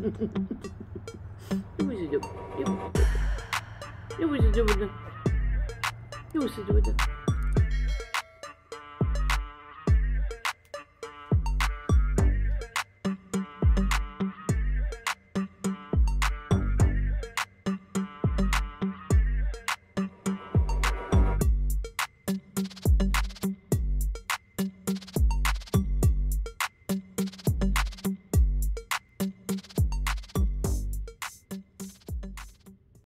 Yavaş yavaş. Yavaş yavaş. Yavaş yavaş. Yavaş yavaş.